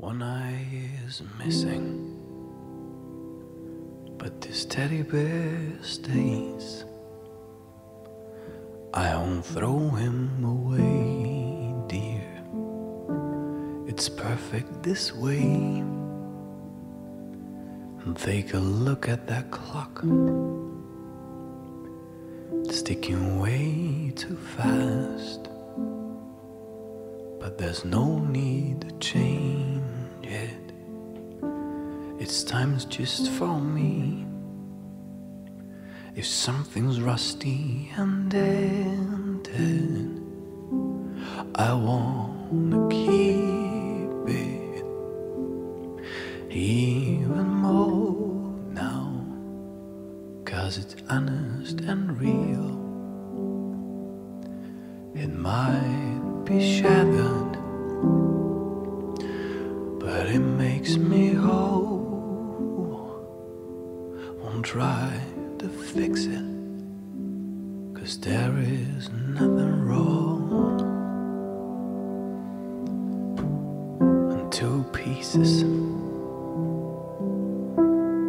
One eye is missing, but this teddy bear stays. I won't throw him away, dear. It's perfect this way. And take a look at that clock. It's ticking way too fast. But there's no need to change it. It's time's just for me. If something's rusty and dented, I wanna keep it even more now. Cause it's honest and real. It might be shattered, it makes me whole. Won't try to fix it, cause there is nothing wrong. And two pieces,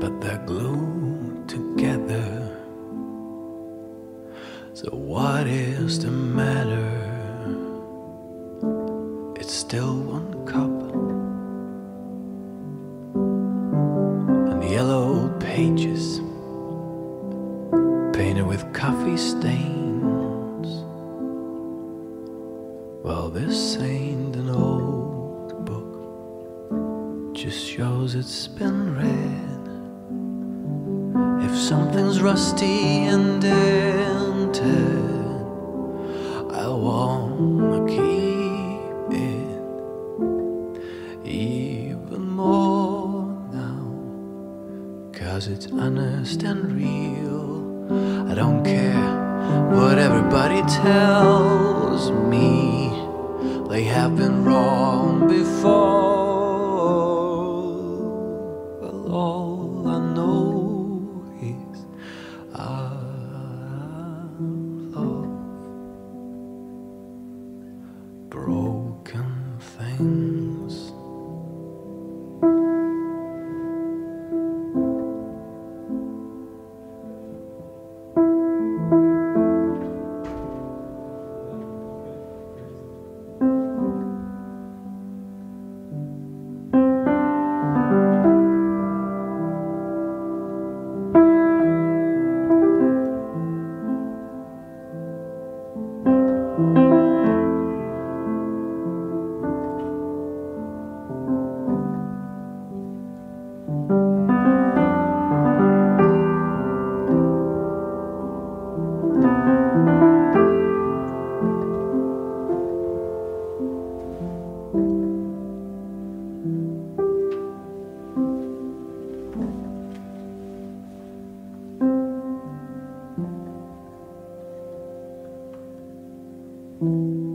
but they're glued together. So, what is the matter? It's still one pages painted with coffee stains. Well, this ain't an old book, just shows it's been read. If something's rusty and dented, I wanna Cause it's honest and real. I don't care what everybody tells me. They have been wrong before. Well, all thank mm -hmm. you